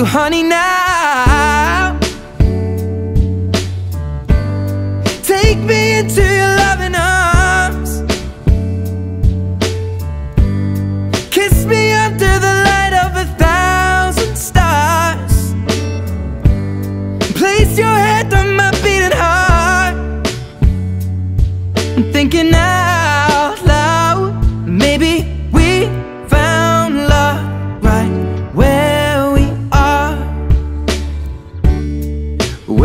So honey, now. Take me into your loving arms. Kiss me under the light of a thousand stars. Place your head on my beating heart. I'm thinking out loud. Maybe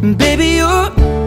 Baby, you're